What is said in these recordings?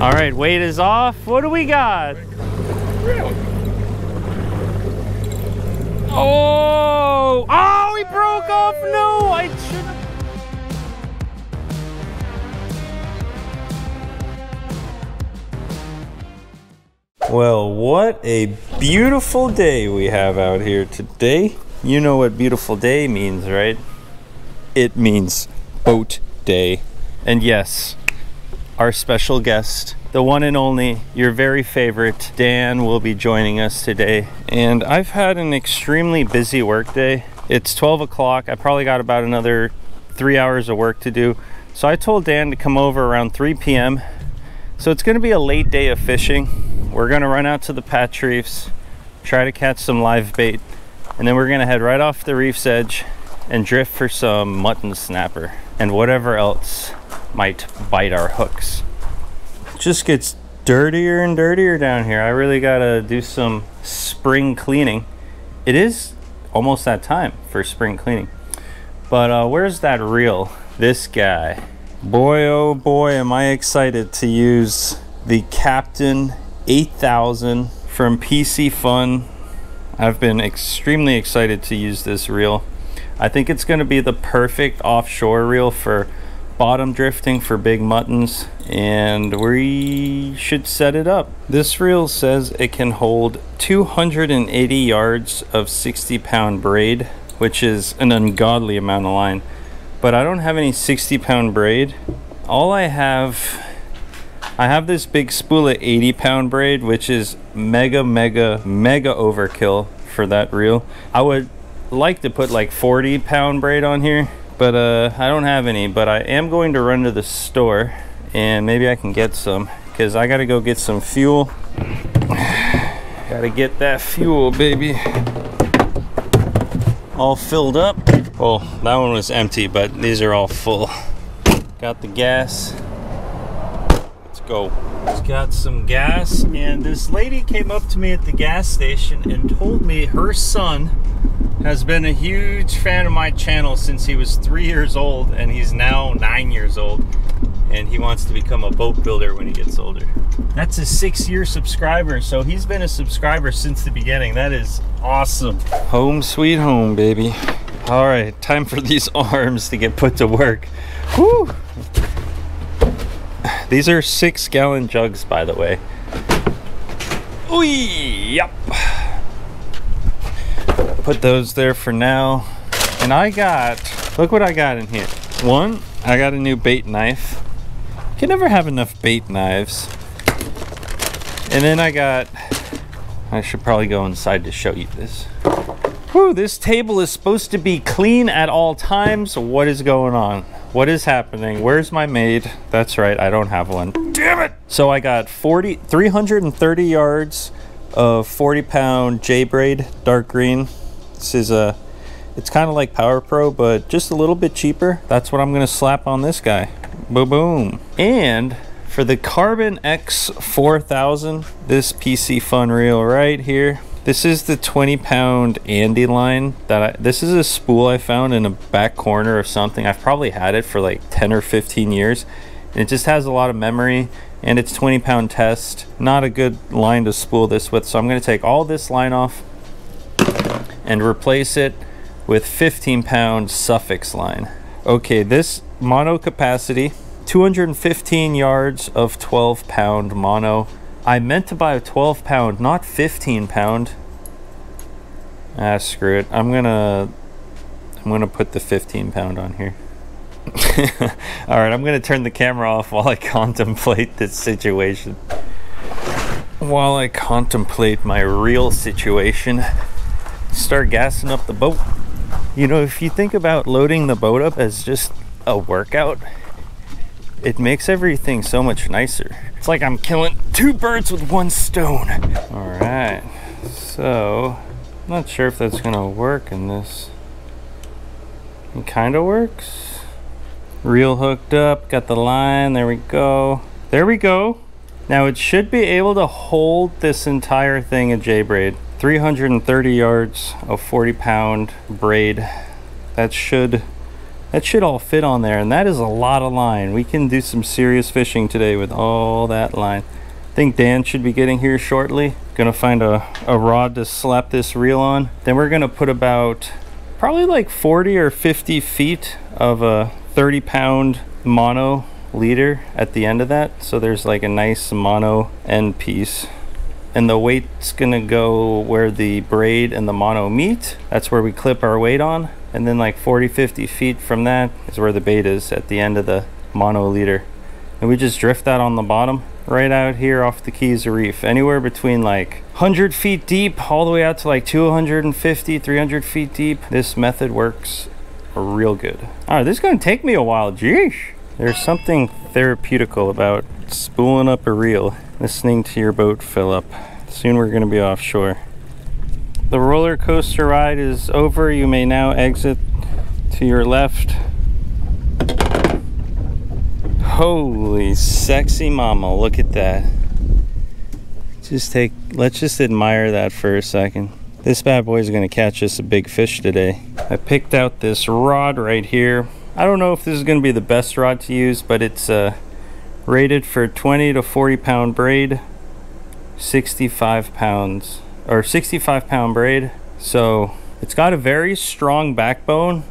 All right, weight is off. What do we got? Oh, oh, oh he broke off. No, I should Well, what a beautiful day we have out here today. You know what beautiful day means, right? It means boat day. And yes, our special guest, the one and only, your very favorite, Dan, will be joining us today. And I've had an extremely busy work day. It's 12 o'clock. I probably got about another three hours of work to do. So I told Dan to come over around 3 p.m. So it's gonna be a late day of fishing we're gonna run out to the patch reefs, try to catch some live bait, and then we're gonna head right off the reef's edge and drift for some mutton snapper and whatever else might bite our hooks. It just gets dirtier and dirtier down here. I really gotta do some spring cleaning. It is almost that time for spring cleaning. But uh, where's that reel? This guy. Boy, oh boy, am I excited to use the Captain 8000 from Piscifun. I've been extremely excited to use this reel. I think it's going to be the perfect offshore reel for bottom drifting for big muttons and we should set it up. This reel says it can hold 280 yards of 60 pound braid which is an ungodly amount of line but I don't have any 60 pound braid. All I have I have this big spool of 80 pound braid, which is mega, mega, mega overkill for that reel. I would like to put like 40 pound braid on here, but uh, I don't have any, but I am going to run to the store and maybe I can get some because I got to go get some fuel. got to get that fuel, baby. All filled up. Well, that one was empty, but these are all full. Got the gas go. It's got some gas, and this lady came up to me at the gas station and told me her son has been a huge fan of my channel since he was three years old, and he's now nine years old, and he wants to become a boat builder when he gets older. That's a six-year subscriber, so he's been a subscriber since the beginning. That is awesome. Home sweet home, baby. All right, time for these arms to get put to work. Whew. These are six gallon jugs, by the way. Ooh, yep. Put those there for now. And I got, look what I got in here. One, I got a new bait knife. You can never have enough bait knives. And then I got, I should probably go inside to show you this. Whew, this table is supposed to be clean at all times. What is going on? What is happening? Where's my maid? That's right, I don't have one. Damn it! So I got 40, 330 yards of 40 pound J-braid, dark green. This is a, it's kind of like Power Pro, but just a little bit cheaper. That's what I'm gonna slap on this guy. Boom, boom. And for the Carbon X4000, this Piscifun reel right here, this is the 20 pound Ande line that I, this is a spool I found in a back corner of something. I've probably had it for like 10 or 15 years. And it just has a lot of memory and it's 20 pound test. Not a good line to spool this with. So I'm gonna take all this line off and replace it with 15 pound Sufix line. Okay, this mono capacity, 215 yards of 12 pound mono I meant to buy a 12 pound, not 15 pound. Ah, screw it. I'm gonna, I'm gonna put the 15 pound on here. All right, I'm gonna turn the camera off while I contemplate this situation. While I contemplate my real situation, start gassing up the boat. You know, if you think about loading the boat up as just a workout, it makes everything so much nicer. It's like I'm killing two birds with one stone. All right, so I'm not sure if that's gonna work in this. It kind of works. Reel hooked up, got the line, there we go. There we go. Now it should be able to hold this entire thing of J-braid. 330 yards of 40 pound braid. That should That should all fit on there, and that is a lot of line. We can do some serious fishing today with all that line. I think Dan should be getting here shortly. Gonna find a, a rod to slap this reel on. Then we're gonna put about probably like 40 or 50 feet of a 30 pound mono leader at the end of that. So there's like a nice mono end piece and the weight's gonna go where the braid and the mono meet. That's where we clip our weight on. And then like 40, 50 feet from that is where the bait is at the end of the mono leader. And we just drift that on the bottom right out here off the Keys Reef. Anywhere between like 100 feet deep all the way out to like 250, 300 feet deep. This method works real good. All right, this is gonna take me a while, Jeez. There's something therapeutical about spooling up a reel, listening to your boat fill up. Soon we're gonna be offshore. The roller coaster ride is over. You may now exit to your left. Holy sexy mama, look at that. Just take, let's just admire that for a second. This bad boy is gonna catch us a big fish today. I picked out this rod right here. I don't know if this is gonna be the best rod to use, but it's uh, rated for 20 to 40 pound braid, 65 pounds, or 65 pound braid. So it's got a very strong backbone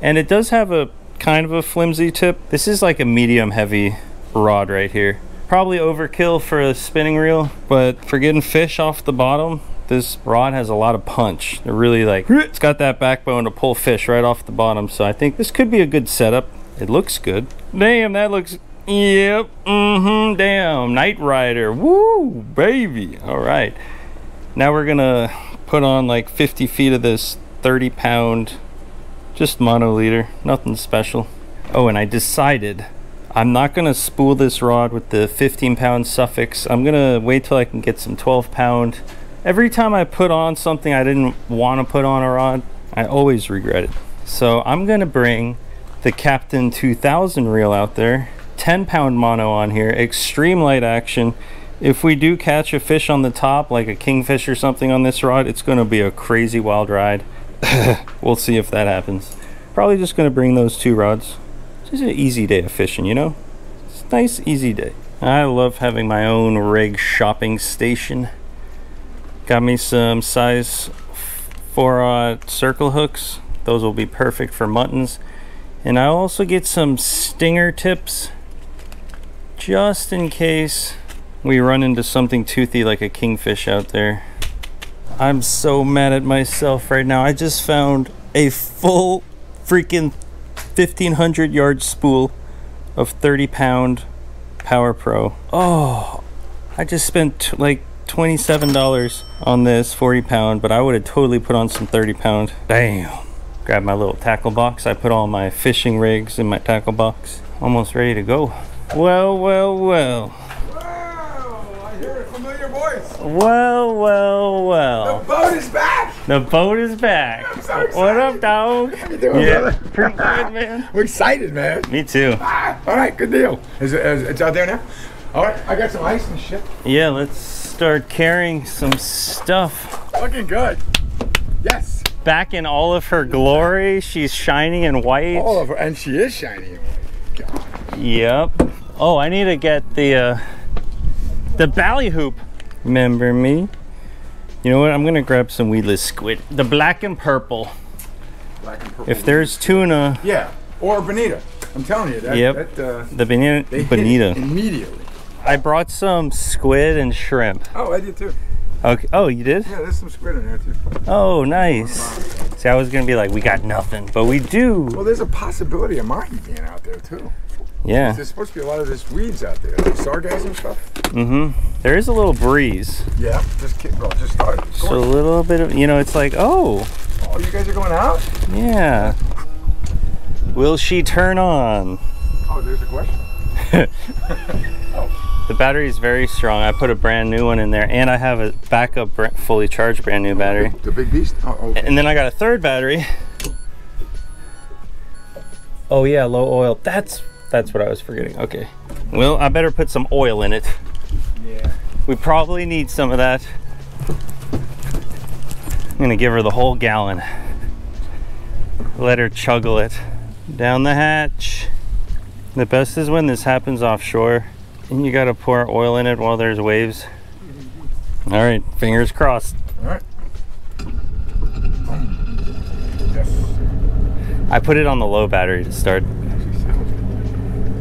and it does have a kind of a flimsy tip. This is like a medium heavy rod right here. Probably overkill for a spinning reel, but for getting fish off the bottom, this rod has a lot of punch. They're really like, it's got that backbone to pull fish right off the bottom. So I think this could be a good setup. It looks good. Damn, that looks, yep, mm-hmm, damn. Night Rider, woo, baby. All right. Now we're gonna put on like 50 feet of this 30 pound, just mono leader, nothing special. Oh, and I decided I'm not gonna spool this rod with the 15 pound Sufix. I'm gonna wait till I can get some 12 pound Every time I put on something I didn't want to put on a rod, I always regret it. So I'm gonna bring the Captain 2000 reel out there, 10 pound mono on here, extreme light action. If we do catch a fish on the top, like a kingfish or something on this rod, it's gonna be a crazy wild ride. we'll see if that happens. Probably just gonna bring those two rods. Just an easy day of fishing, you know? It's a nice, easy day. I love having my own rig shopping station. Got me some size 4 uh, circle hooks. Those will be perfect for muttons. And I also get some stinger tips just in case we run into something toothy like a kingfish out there. I'm so mad at myself right now. I just found a full freaking 1500 yard spool of 30 pound Power Pro. Oh, I just spent like $27 on this 40 pound, but I would have totally put on some 30 pound. Damn. Grab my little tackle box. I put all my fishing rigs in my tackle box. Almost ready to go. Well, well, well. Wow, I hear a Well, well, well. The boat is back. The boat is back. I'm so what up, dog? How you doing, yeah, brother? pretty good, man. I'm excited, man. Me too. Ah, all right, good deal. Is it, is, it's out there now? All right, I got some ice and shit. Yeah, let's start carrying some stuff. Looking good. Yes. Back in all of her glory. She's shiny and white. All of her, and she is shiny. Yep. Oh, I need to get the uh, the ballyhoop. Remember me? You know what? I'm gonna grab some weedless squid. The black and purple. Black and purple. If there's tuna, Yeah, or bonita. I'm telling you that. Yep. That, uh, the bonita. they bonita. it immediately. I brought some squid and shrimp. Oh, I did too. Okay. Oh, you did? Yeah, there's some squid in there too. Oh, nice. See, I was gonna be like, we got nothing, but we do. Well, there's a possibility of mahi being out there too. Yeah. There's supposed to be a lot of this weeds out there, like sargassum stuff. Mm-hmm. There is a little breeze. Yeah, just keep, well, just start. So a little bit of, you know, it's like, oh, oh, you guys are going out? yeah. Will she turn on? Oh, there's a question. The battery is very strong. I put a brand new one in there, and I have a backup fully charged brand new battery. The big beast? Oh, okay. And then I got a third battery. Oh yeah, low oil. That's that's what I was forgetting. Okay. Well, I better put some oil in it. Yeah. We probably need some of that. I'm gonna give her the whole gallon. Let her chuggle it. Down the hatch. The best is when this happens offshore and you gotta pour oil in it while there's waves. All right, fingers crossed. All right. Yes. I put it on the low battery to start. Actually sounds good.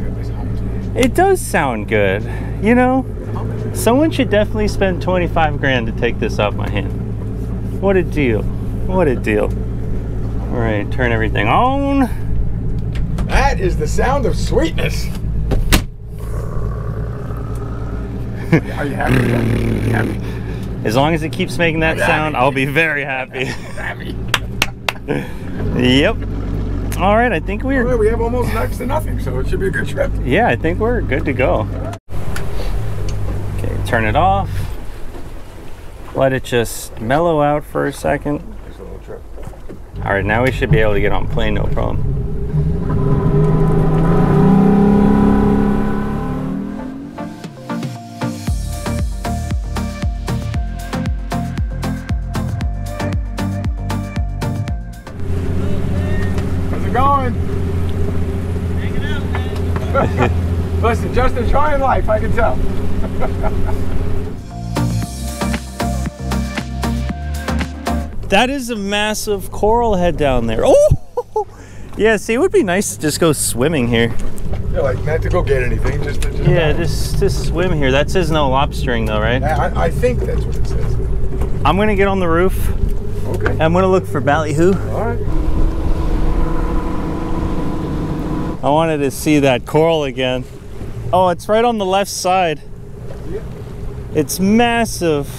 Got this hum to it. Does sound good. You know, someone should definitely spend 25 grand to take this off my hand. What a deal. What a deal. All right, turn everything on. That is the sound of sweetness. Are you happy? Are you happy? As long as it keeps making that sound, I'll be very happy. Happy. yep. All right, I think we're we have almost next to nothing, so it should be a good trip. yeah, I think we're good to go. Okay, turn it off. Let it just mellow out for a second. Just little trip. All right, now we should be able to get on plane, no problem. Just enjoying life, I can tell. That is a massive coral head down there. Oh, yeah. See, it would be nice to just go swimming here. Yeah, like not to go get anything, just to just Yeah, just just swim here. That says no lobstering though, right? I, I think that's what it says. I'm gonna get on the roof. Okay. I'm gonna look for ballyhoo. All right. I wanted to see that coral again. Oh, it's right on the left side. Yeah. It's massive.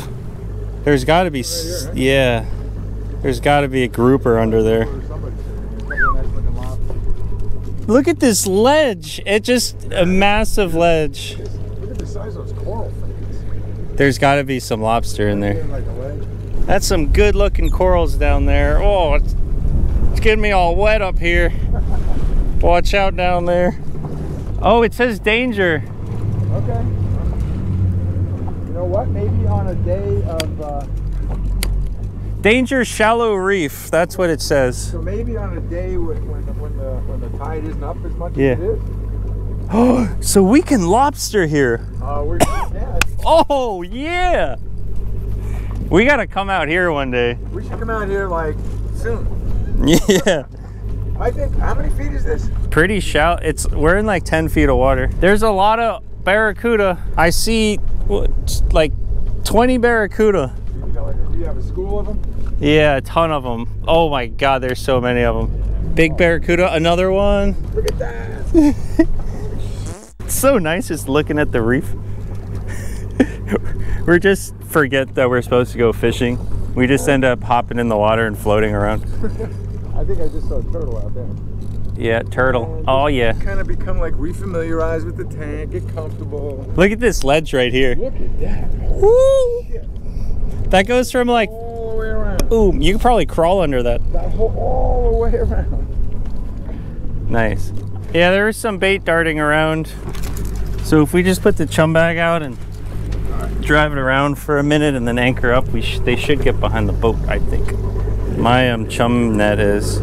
There's got to be, s Right yeah. There's got to be a grouper under there. Or somebody said, "Couple of nice looking lobsters." Look at this ledge. It just a massive ledge. Look at the size of those coral things. There's got to be some lobster in there. Being like a ledge. That's some good looking corals down there. Oh, it's, it's getting me all wet up here. Watch out down there. Oh, it says danger. Okay. You know what? Maybe on a day of, uh, Danger shallow reef. That's what it says. so maybe on a day when when the, when the when the tide isn't up as much Yeah. as it is. Oh, so we can lobster here. Uh, yeah. Oh, yeah. We got to come out here one day. We should come out here like soon. Yeah. I think. How many feet is this? Pretty shallow. It's we're in like 10 feet of water. There's a lot of barracuda. I see like 20 barracuda. You, got like, do you have a school of them? Yeah, a ton of them. Oh my god, there's so many of them. Big barracuda, another one. Look at that. It's so nice just looking at the reef. we're just forget that we're supposed to go fishing. We just end up hopping in the water and floating around. I think I just saw a turtle out there. Yeah, turtle. Oh yeah. Kind of become like refamiliarized with the tank, get comfortable. Look at this ledge right here. Look at that. Woo! Shit. That goes from like, All the way around. ooh, you could probably crawl under that. That whole all the way around. Nice. Yeah, there is some bait darting around. So if we just put the chum bag out and drive it around for a minute and then anchor up, we sh- they should get behind the boat, I think. My um, chum net is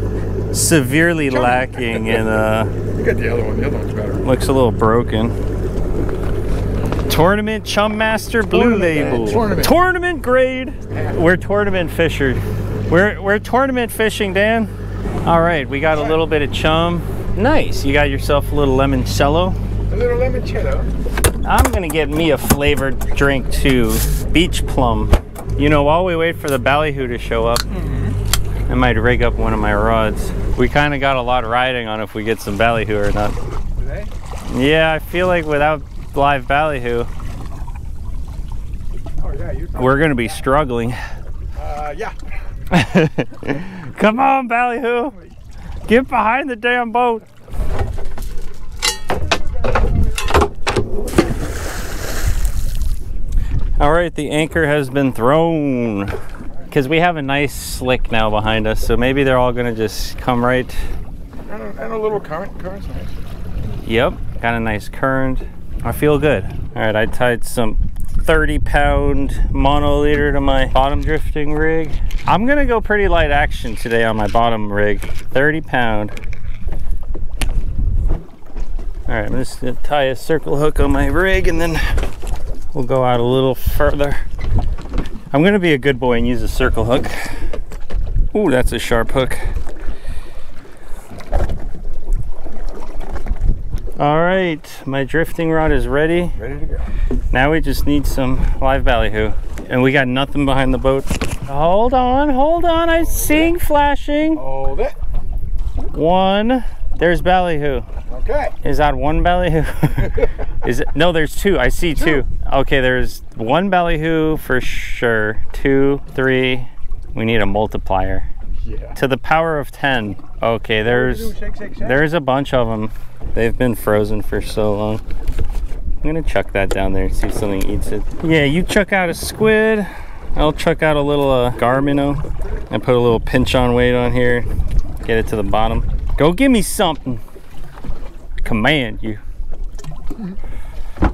severely lacking and uh, You got the other one. The other one's better. looks a little broken. Tournament Chum Master Blue Tournament, Label. tournament. Tournament grade. We're tournament fishers. We're we're tournament fishing, Dan. All right, we got a little bit of chum. Nice. You got yourself a little limoncello. A little limoncello. I'm gonna get me a flavored drink too. Beach plum. You know, while we wait for the ballyhoo to show up, I might rig up one of my rods. We kind of got a lot riding on if we get some ballyhoo or not. Today? Yeah, I feel like without live ballyhoo, Oh yeah, we're gonna be struggling. Uh, yeah. Come on, ballyhoo, get behind the damn boat. All right, the anchor has been thrown because we have a nice slick now behind us, so maybe they're all gonna just come right. And a, and a little current. Current's nice. Yep, got a nice current. I feel good. All right, I tied some 30 pound mono leader to my bottom drifting rig. I'm gonna go pretty light action today on my bottom rig. 30 pound. All right, I'm just gonna tie a circle hook on my rig and then we'll go out a little further. I'm gonna be a good boy and use a circle hook. Ooh, that's a sharp hook. All right, my drifting rod is ready. Ready to go. Now we just need some live ballyhoo. And we got nothing behind the boat. Hold on, hold on, I see flashing. Hold it. One, there's ballyhoo. Okay. Is that one ballyhoo? Is it? No, there's two. I see two. Okay, there's one ballyhoo for sure. Two, three. We need a multiplier Yeah. to the power of ten. Okay, there's there's a bunch of them. They've been frozen for so long. I'm gonna chuck that down there and see if something eats it. Yeah, you chuck out a squid. I'll chuck out a little uh, garmino and put a little pinch on weight on here. Get it to the bottom. Go give me something. Command you.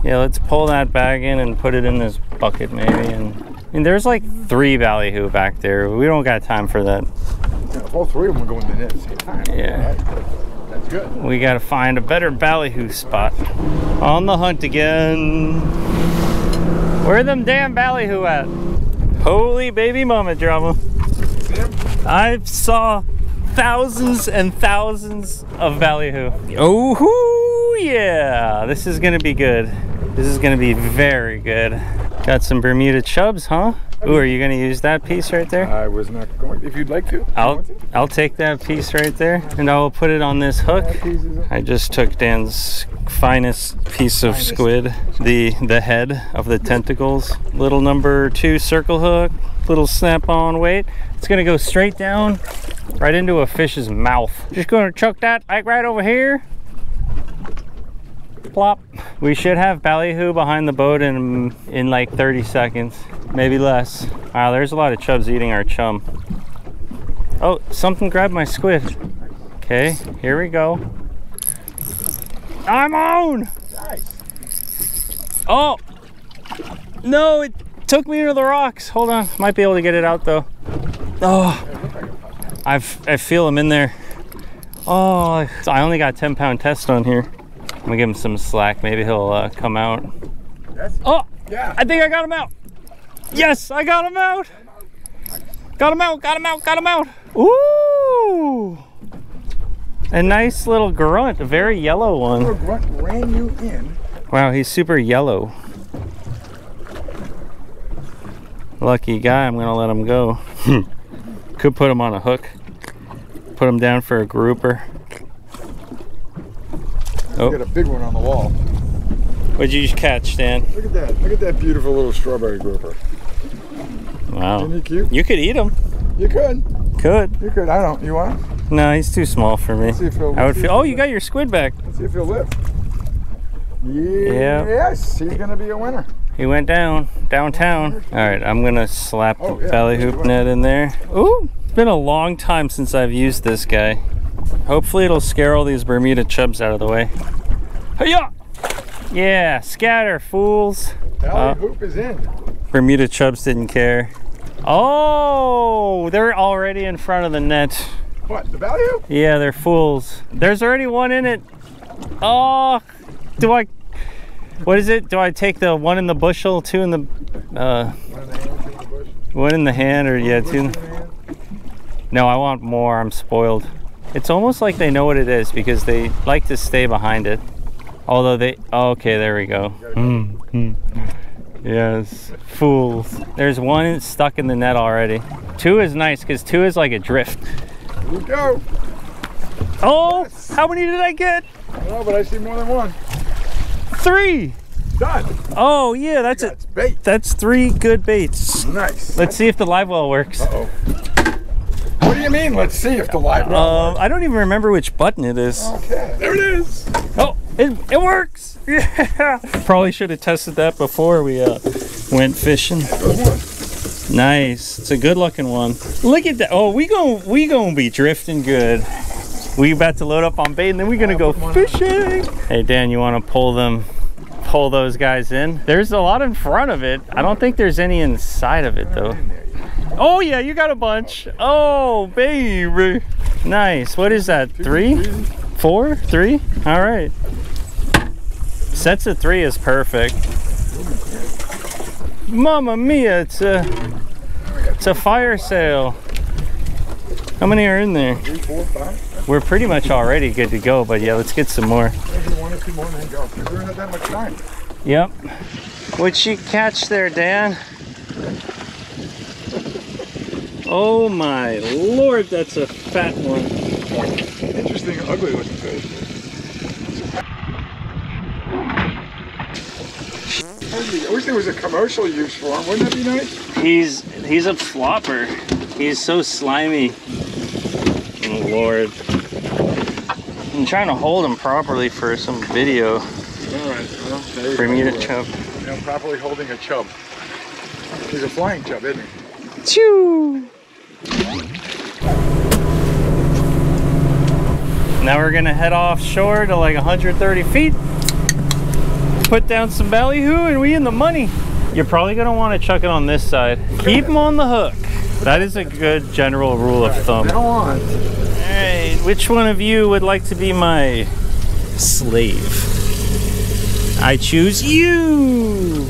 Yeah, let's pull that bag in and put it in this bucket maybe. And I mean, there's like three ballyhoo back there. We don't got time for that. Yeah, if all three of them are going in the net at the same time. Yeah. Right. That's good. We gotta find a better ballyhoo spot. On the hunt again. Where them damn ballyhoo at? Holy baby mama drama. I saw thousands and thousands of ballyhoo. Oh yeah, this is gonna be good. This is gonna be very good. Got some Bermuda chubs, huh? Ooh, are you gonna use that piece right there? I was not going. If you'd like to. I'll I'll take that piece right there and I will put it on this hook. I just took Dan's finest piece of Finest. squid, the the head of the tentacles. Little number two circle hook, little snap on weight. It's gonna go straight down, right into a fish's mouth. Just gonna chuck that like right over here. Plop. We should have ballyhoo behind the boat in in like 30 seconds, maybe less. Wow, there's a lot of chubs eating our chum. Oh, something grabbed my squid. Okay, here we go. I'm on! Nice. Oh! No, it took me to the rocks. Hold on, might be able to get it out though. Oh, I've, I feel him in there. Oh, I only got 10 pound test on here. I'm gonna give him some slack. Maybe he'll uh, come out. Oh, yeah. I think I got him out. Yes, I got him out. Got him out, got him out, got him out. Ooh! A nice little grunt, a very yellow one. grunt ran you in. Wow, he's super yellow. Lucky guy, I'm gonna let him go. Could put him on a hook. Put him down for a grouper. Oh. Got a oh. big one on the wall. What'd you catch, Dan? Look at that. Look at that beautiful little strawberry grouper. Wow. Isn't he cute? You could eat him. You could. Could. You could. I don't. You want him? No, he's too small for me. Let's see if he'll. I would feel. Oh, you got your squid back. Let's see if he'll live. Yeah. Yes, he's gonna be a winner. He went down, downtown. All right, I'm gonna slap Oh, the yeah, belly hoop net in there. Ooh, it's been a long time since I've used this guy. Hopefully it'll scare all these Bermuda chubs out of the way. Hiya! Yeah, scatter, fools. Belly Uh, hoop is in. Bermuda chubs didn't care. Oh, they're already in front of the net. What? The belly hoop? Yeah, they're fools. There's already one in it. Oh, do I? What is it? Do I take the one in the bushel, two in the, uh, One in the hand, two in the bush. one in the hand, or yeah, two? in the hand. No, I want more. I'm spoiled. It's almost like they know what it is because they like to stay behind it. Although they, oh, okay, there we go. Hmm, hmm. Yes, fools. There's one stuck in the net already. Two is nice because two is like a drift. Here we go. Oh, Yes. how many did I get? I don't know, but I see more than one. Three. Done. Oh yeah, that's it. That's bait. That's three good baits. Nice. Let's see if the live well works. Uh oh. What do you mean? Let's see if the live well Um, I don't even remember which button it is. Okay. There it is. Oh, it, it works! Yeah! Probably should have tested that before we uh, went fishing. Nice. It's a good looking one. Look at that. Oh, we gon' we gonna be drifting good. We about to load up on bait and then we're gonna go put one on. fishing. Hey Dan, you wanna pull them pull those guys in? There's a lot in front of it. I don't think there's any inside of it though. Oh yeah, you got a bunch. Oh baby. Nice. What is that? Three? Four? Three? All right. Sets of three is perfect. Mamma mia, it's a it's a fire sale. How many are in there? Three, four, five. We're pretty much already good to go, but yeah, let's get some more. Maybe one or two more and then go. 'cause We're not that much time. Yep. What'd she catch there, Dan? Oh my lord, that's a fat one. Interesting, ugly looking fish. I wish there was a commercial use for him. Wouldn't that be nice? He's he's a flopper. He's so slimy. Oh lord. I'm trying to hold him properly for some video. All right. Well, there you Bermuda go. chub. You know, properly holding a chub. He's a flying chub, isn't he? Choo! Now we're gonna head offshore to like 130 feet. Put down some ballyhoo and we in the money. You're probably gonna want to chuck it on this side. Keep them on the hook. That is a good general rule of thumb. Now on. Alright, which one of you would like to be my slave? I choose you!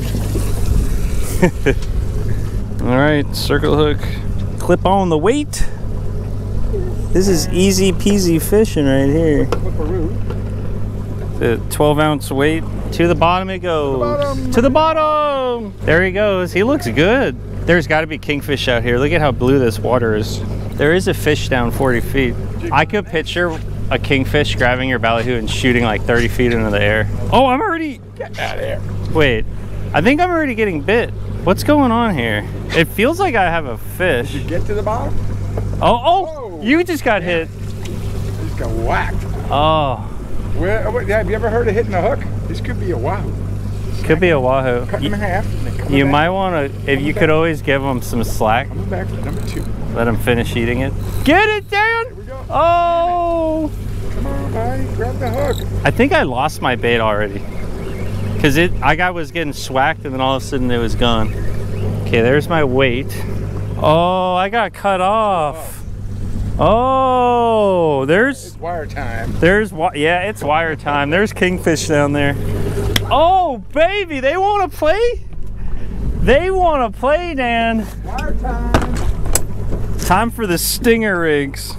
Alright, circle hook. Clip on the weight. This is easy peasy fishing right here. The 12 ounce weight. To the bottom it goes. bottom. To the bottom! There he goes. He looks good. There's got to be kingfish out here. Look at how blue this water is. There is a fish down 40 feet. I could picture a kingfish grabbing your ballyhoo and shooting like 30 feet into the air. Oh, I'm already. Get out of there. Wait. I think I'm already getting bit. What's going on here? It feels like I have a fish. Did you get to the bottom? Oh, oh! Whoa. You just got hit. He's got whacked. Oh, Where, have you ever heard of hitting a hook? This could be a wahoo. could be a wahoo. Cut him in half. And You back. might want to, if you could always give them some slack, Coming back for number two. let them finish eating it. Get it, Dan! Here we go. Oh! Come on, buddy. Grab the hook. I think I lost my bait already. Cause it, I got was getting swacked and then all of a sudden it was gone. Okay, there's my weight. Oh, I got cut off. Oh, Oh, there's It's wire time. There's yeah, it's wire time. There's kingfish down there. Oh baby, they want to play. They want to play, Dan. Wire time. Time for the stinger rigs.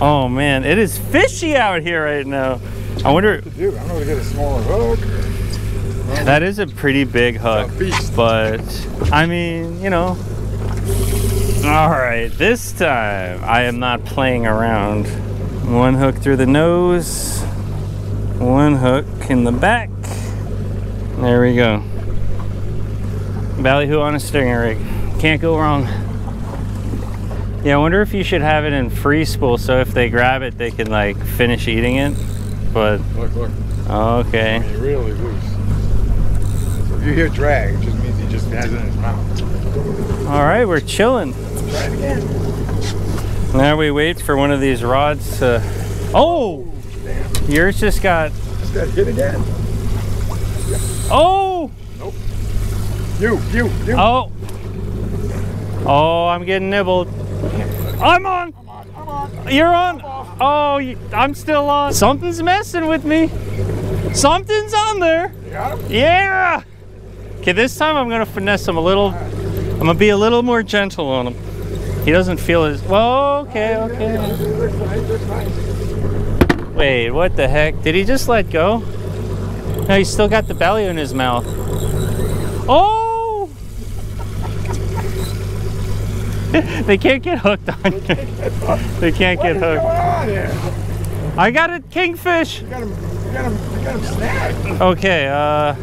Oh man, it is fishy out here right now. I wonder. Do. I'm gonna get a smaller hook. That is a pretty big hook, A beast. but I mean, you know. All right, this time I am not playing around. One hook through the nose, one hook in the back. There we go. Ballyhoo on a stinger rig. Can't go wrong. Yeah, I wonder if you should have it in free spool so if they grab it, they can like finish eating it. But Look, look. okay. He's really loose. So if you hear drag, it just means he just has it in his mouth. All right, we're chilling. Try it again. Now we wait for one of these rods to. Oh! Yours just got. Just got hit again. Oh! Nope. You, you, you. Oh! Oh, I'm getting nibbled. I'm on! Come on, come on. You're on! Oh, you- I'm still on. Something's messing with me. Something's on there. You got him? Yeah! Okay, this time I'm gonna finesse him a little. I'm gonna be a little more gentle on him. He doesn't feel as. Well, okay, okay. Looks nice, looks nice. Wait, what the heck? Did he just let go? No, he's still got the belly in his mouth. Oh! they can't get hooked on you. They can't get hooked. I got a kingfish. You got him, you got him, you got him snagged. Okay, uh,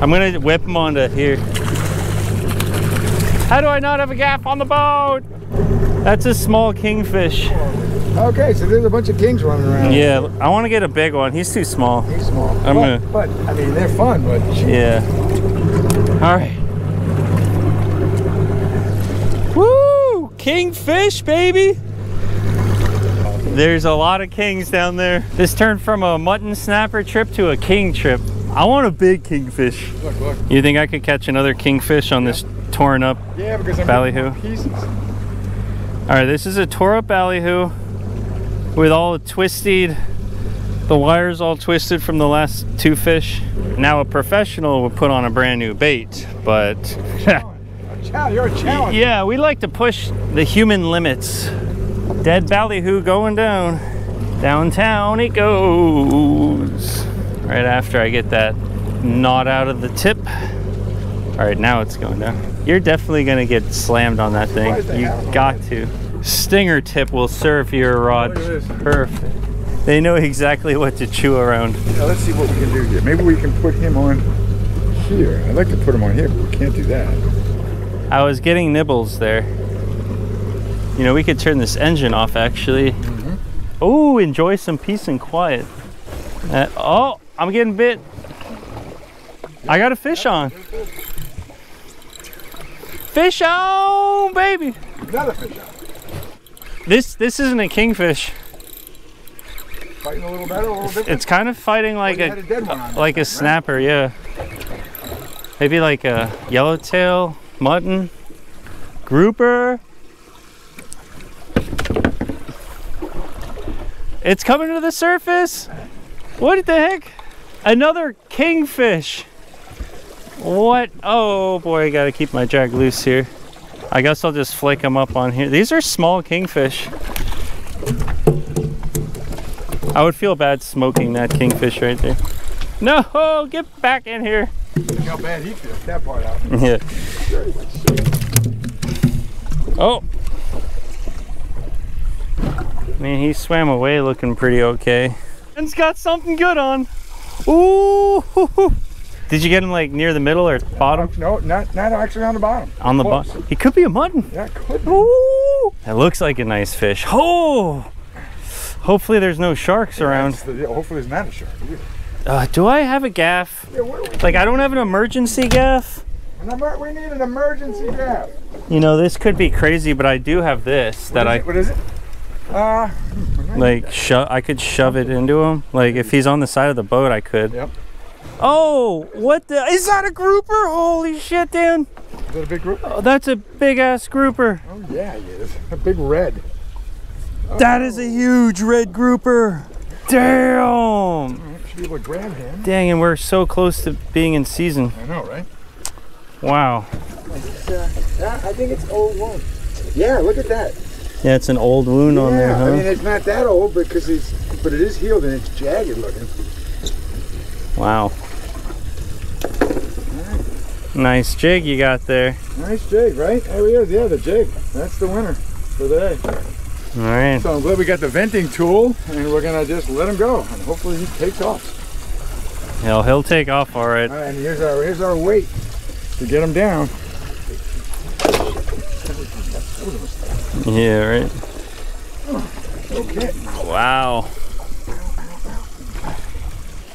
I'm gonna whip him onto here. How do I not have a gaff on the boat? That's a small kingfish. Okay, so there's a bunch of kings running around. Yeah, I want to get a big one. He's too small. He's small. I'm but, gonna- but, I mean, they're fun, but Yeah. All right. Woo! Kingfish, baby! There's a lot of kings down there. This turned from a mutton snapper trip to a king trip. I want a big kingfish. look, look. You think I could catch another kingfish on this torn up? Yeah, because I'm Ballyhoo. pieces. All right, this is a tore up ballyhoo with all the twisted The wire's all twisted from the last two fish. Now a professional would put on a brand new bait, but Challenge. You're a challenge. yeah, we like to push the human limits. Dead ballyhoo going down. Downtown it goes. Right after I get that knot out of the tip. All right, now it's going down. You're definitely gonna get slammed on that thing. You got to. Stinger tip will serve your rod Look at this. perfect. They know exactly what to chew around. Now let's see what we can do here. Maybe we can put him on here. I'd like to put him on here, but we can't do that. I was getting nibbles there. You know, we could turn this engine off actually. Oh, enjoy some peace and quiet. Uh, oh, I'm getting bit. I got a fish on. Fish on, baby. Another fish out. This this isn't a kingfish. Fighting a little better, a little different. It's kind of fighting like had a a dead one on there, like a right? snapper, yeah. Maybe like a yellowtail, mutton, grouper. It's coming to the surface. What the heck? Another kingfish. What? Oh boy, I gotta keep my drag loose here. I guess I'll just flake them up on here. These are small kingfish. I would feel bad smoking that kingfish right there. No, get back in here. Look how bad he feels. That part out. Yeah. Oh. Man, he swam away looking pretty okay. And has got something good on. Ooh. Did you get him like near the middle or bottom? No, not not actually on the bottom. On the bottom. He could be a mutton. Yeah, it could be. Ooh. That looks like a nice fish. Oh. Hopefully there's no sharks around. The- yeah, hopefully there's not a shark. either. Uh, do I have a gaff? Yeah, Like I don't have an emergency gaff. emer- we need an emergency gaff. You know, this could be crazy, but I do have this that What I it? What is it? Uh, like shove. I could shove it into him. Like if he's on the side of the boat, I could. Yep. Oh, what the? Is that a grouper? Holy shit, Dan! Is that a big group? Oh, that's a big ass grouper. Oh yeah, he is. A big red. That is a huge red grouper. Damn! All right, Should be able to grab him. Dang, and we're so close to being in season. I know, right? Wow. Uh, I think it's old one. Yeah, look at that. Yeah, it's an old wound on there, yeah, huh? I mean it's not that old because it's, but it is healed and it's jagged looking. wow. Nice jig you got there. Nice jig, right? There he is. Yeah, the jig. That's the winner for the day. All right. So I'm glad we got the venting tool, and we're gonna just let him go, and hopefully he takes off. He'll, he'll take off all right. All right, and here's our here's our weight to get him down. Yeah, right. Okay. Wow.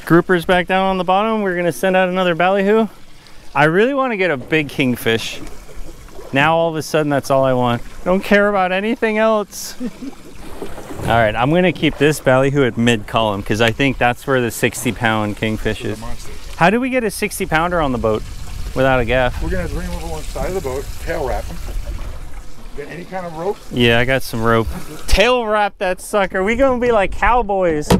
Groupers back down on the bottom. We're gonna send out another ballyhoo. I really want to get a big kingfish. Now all of a sudden that's all I want. Don't care about anything else. all right, I'm gonna keep this ballyhoo at mid column because I think that's where the 60 pound kingfish is. How do we get a 60 pounder on the boat without a gaff? We're gonna bring him over one side of the boat, tail wrap him. Got any kind of rope? Yeah, I got some rope. Tail wrap that sucker. We gonna be like cowboys.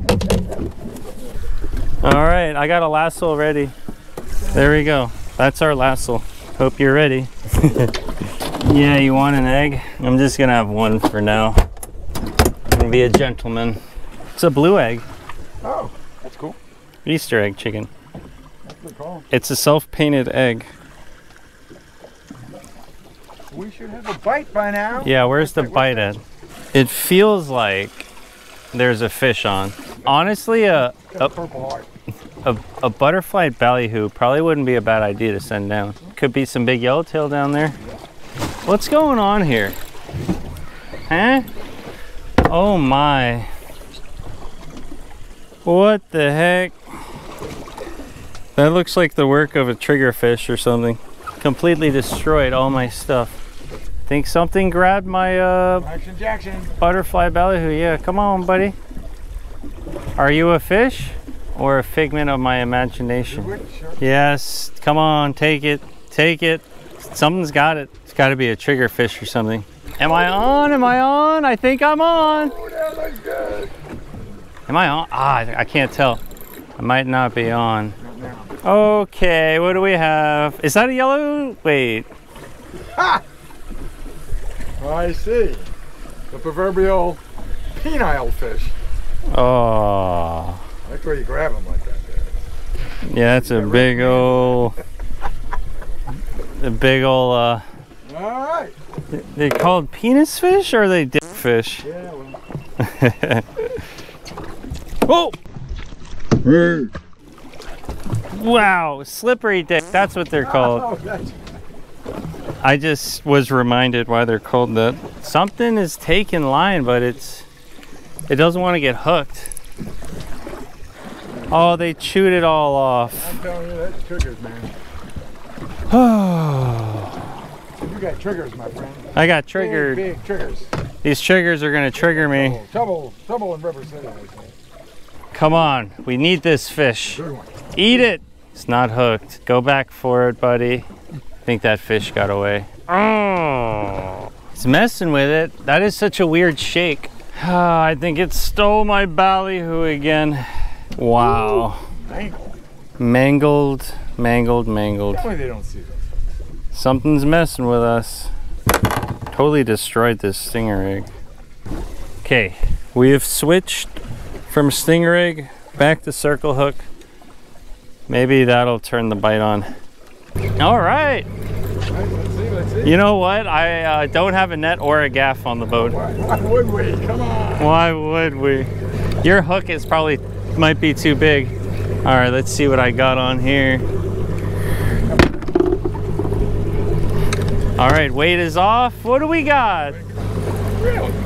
All right, I got a lasso ready. There we go. That's our lasso. Hope you're ready. yeah, you want an egg? I'm just gonna have one for now. I'm gonna be a gentleman. It's a blue egg, Oh, that's cool. Easter egg chicken. That's a call. It's a self-painted egg. We should have a bite by now. Yeah, where's the bite at? It feels like there's a fish on. Honestly, a, a, a purple heart. a, a butterfly ballyhoo probably wouldn't be a bad idea to send down. Could be some big yellowtail down there. What's going on here? Huh? Oh my. What the heck? That looks like the work of a triggerfish or something. Completely destroyed all my stuff. Think something grabbed my uh, Action Jackson. butterfly ballyhoo. Yeah, come on, buddy. Are you a fish or a figment of my imagination? Yes, come on, take it, take it. Something's got it. It's got to be a trigger fish or something. Am I on? Am I on? I think I'm on. Oh, that looks good. Am I on? Ah, I- can't tell. I might not be on. Okay, what do we have? Is that a yellow? Wait. I see. The proverbial penile fish. Oh. That's where you grab them like that. There. Yeah, it's a big old, a big ol' uh, All right. they called penis fish or are they dick fish? Yeah. Well. Oh! Wow, slippery dick. That's what they're called. Oh, that's, I just was reminded why they're called that. Something is taking line, but it's it doesn't want to get hooked. Oh, they chewed it all off. I'm telling you, that's triggers, man. You got triggers, my friend. I got Big, triggered. Big, triggers. These triggers are gonna trigger me. Trouble, trouble, trouble in River City. Come on, we need this fish. Eat it. It's not hooked. Go back for it, buddy. I think that fish got away. Oh, it's messing with it. That is such a weird shake. Ah, I think it stole my ballyhoo again. Wow. Angle. Mangled, mangled, mangled. Tell me they don't see this. Something's messing with us. Totally destroyed this stinger rig. Okay, we have switched from stinger rig back to circle hook. Maybe that'll turn the bite on. All right. All right, let's see, let's see. You know what? I uh, don't have a net or a gaff on the boat. Why, why would we? Come on. Why would we? Your hook is probably might be too big. All right, let's see what I got on here. All right, weight is off. What do we got? Really?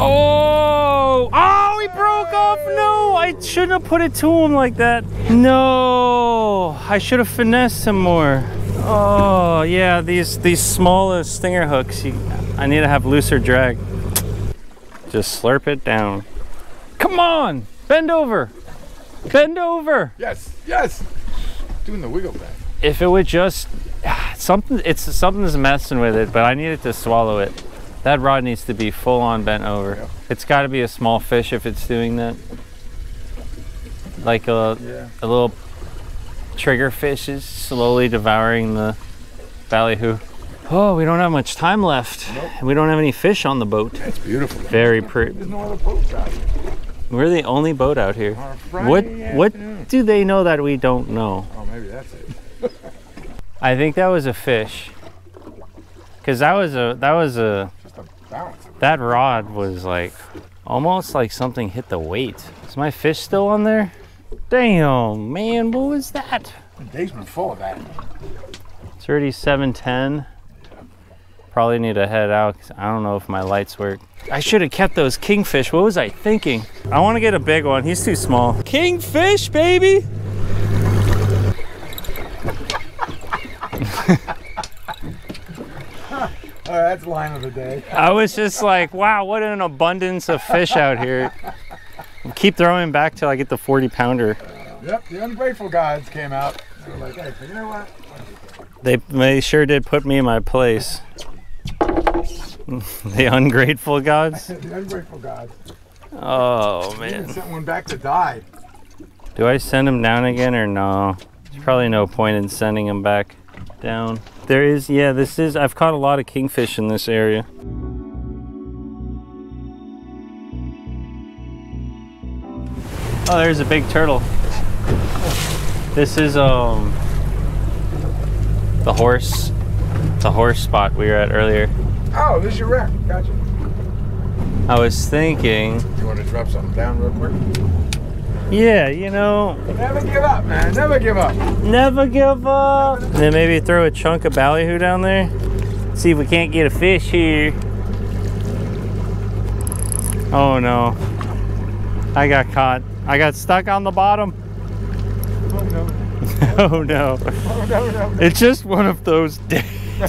Oh! Oh, he broke off. No, I shouldn't have put it to him like that. No, I should have finessed him more. Oh, yeah, these these smallest stinger hooks, you, I need to have looser drag. Just slurp it down. Come on, bend over. Bend over. Yes, yes. Doing the wiggle back. If it would just ah, something, it's something's messing with it, but I need it to swallow it. That rod needs to be full on bent over. Yeah. It's got to be a small fish if it's doing that. Like a, Yeah. a little trigger fish is slowly devouring the ballyhoo. Oh, we don't have much time left. Nope. We don't have any fish on the boat. That's beautiful. Very pretty. There's no other boats out here. We're the only boat out here. On a Friday What what do they know that we don't know? Oh, maybe that's it. I think that was a fish. Cause that was a that was a that rod was like almost like something hit the weight. Is my fish still on there? Damn, man, what was that? The day's been full of that. 3710. Probably need to head out I don't know if my lights work. I should have kept those kingfish. What was I thinking? I want to get a big one. He's too small. Kingfish, baby! Oh, that's line of the day. I was just like, wow, what an abundance of fish out here. Keep throwing back till I get the 40 pounder. Yep, the ungrateful gods came out. They were like, hey, you know what? They, they sure did put me in my place. the ungrateful gods. the ungrateful gods. Oh man. sent one back to die. Do I send him down again or no? There's probably no point in sending him back down. There is, yeah, this is, I've caught a lot of kingfish in this area. Oh, there's a big turtle. This is, um, the horse, the horse spot we were at earlier. Oh, this is your wreck. Gotcha. I was thinking, You want to drop something down real quick? Yeah, you know, Never give up, man. Never give up. Never give up. And then maybe throw a chunk of ballyhoo down there. See if we can't get a fish here. Oh no. I got caught. I got stuck on the bottom. Oh, no. Oh no. Oh, no, no. It's just one of those days.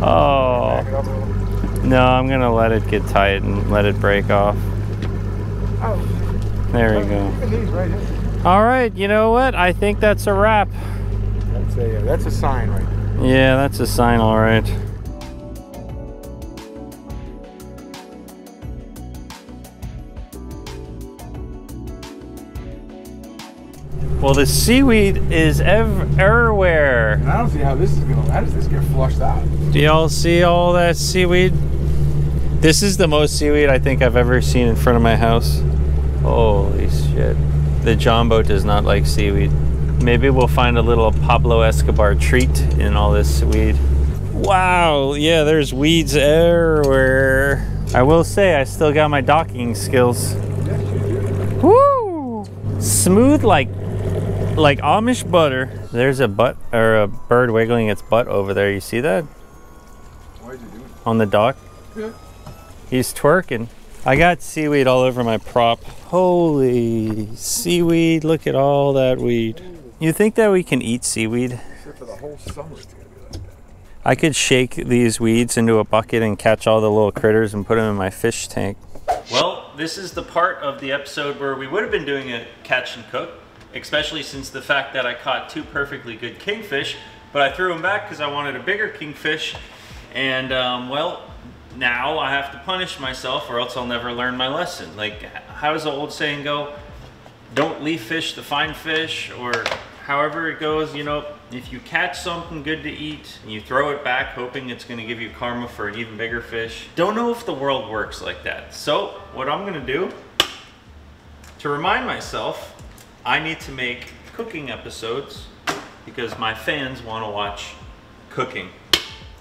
oh. Back it up a little. No, I'm gonna let it get tight and let it break off. There we go. All right, you know what? I think that's a wrap. That's a, uh, that's a sign right there. Yeah, that's a sign all right. Well, the seaweed is ev everywhere. And I don't see how this is gonna. How does this get flushed out? Do y'all see all that seaweed? This is the most seaweed I think I've ever seen in front of my house. Holy shit. The John boat does not like seaweed. Maybe we'll find a little Pablo Escobar treat in all this weed. Wow, yeah, there's weeds everywhere. I will say I still got my docking skills. Yes, you do. Woo! Smooth like like Amish butter. There's a butt or a bird wiggling its butt over there. You see that Why did you do on the dock? it? He's twerking. I got seaweed all over my prop. Holy seaweed, look at all that weed. You think that we can eat seaweed? I could shake these weeds into a bucket and catch all the little critters and put them in my fish tank. Well, this is the part of the episode where we would have been doing a catch and cook, especially since the fact that I caught two perfectly good kingfish, but I threw them back because I wanted a bigger kingfish. And, um, well, now I have to punish myself or else I'll never learn my lesson. Like, how does the old saying go? Don't leave fish to find fish, or however it goes, you know, if you catch something good to eat and you throw it back hoping it's gonna give you karma for an even bigger fish, don't know if the world works like that. So, what I'm gonna do, to remind myself, I need to make cooking episodes because my fans wanna watch cooking.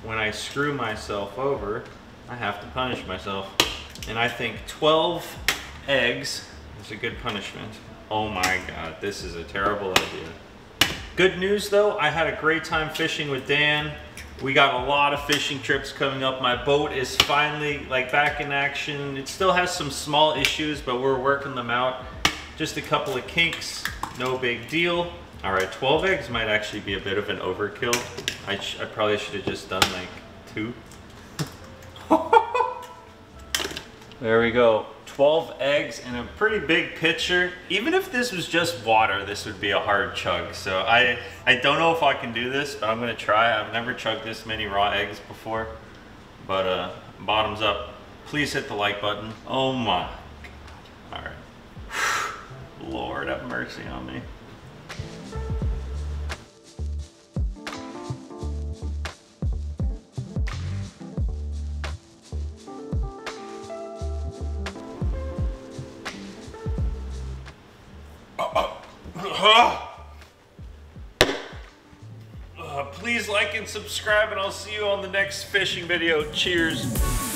When I screw myself over, I have to punish myself. And I think 12 eggs is a good punishment. Oh my god, this is a terrible idea. Good news though, I had a great time fishing with Dan. We got a lot of fishing trips coming up. My boat is finally like back in action. It still has some small issues, but we're working them out. Just a couple of kinks, no big deal. All right, 12 eggs might actually be a bit of an overkill. I, I probably should have just done like two. There we go. 12 eggs in a pretty big pitcher. Even if this was just water, this would be a hard chug. So I, I don't know if I can do this, but I'm gonna try. I've never chugged this many raw eggs before. But uh, bottoms up. Please hit the like button. Oh my. All right. Lord have mercy on me. Uh, please like and subscribe, and I'll see you on the next fishing video. Cheers.